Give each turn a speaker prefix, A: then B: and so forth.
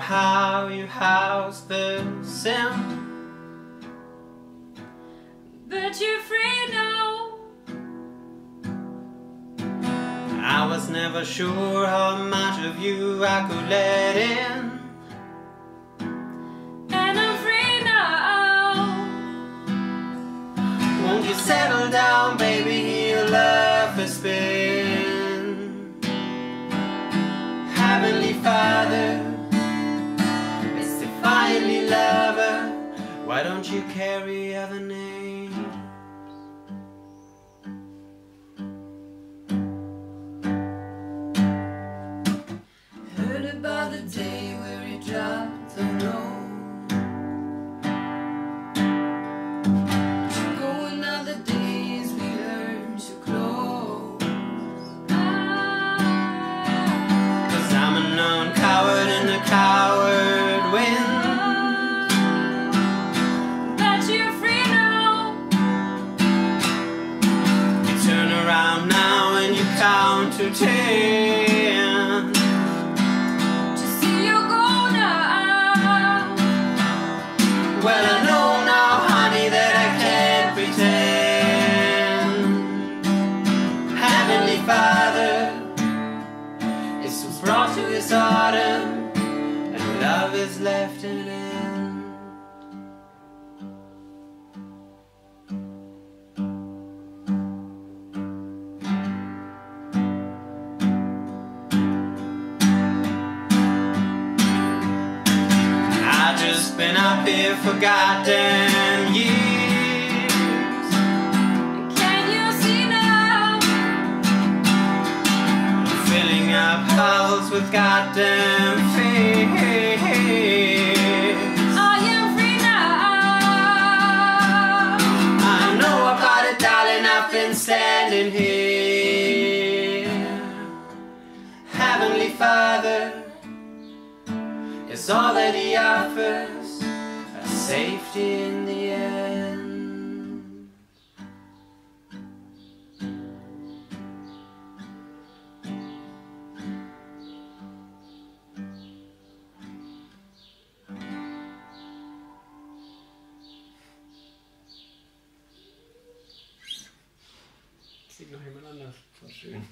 A: how you house the sin.
B: But you're free now.
A: I was never sure how much of you I could let in. Why don't you carry other names?
C: To
B: see you go now.
A: Well, I know now, honey, that I can't pretend. Heavenly Father, it's who's brought to this autumn, and love is left in it. Just been up here for goddamn years.
B: Can you see now?
A: Filling up hulls with goddamn fears.
B: I am
A: all that He offers, a safety in the end.
D: Sieht noch jemand anders. War schön.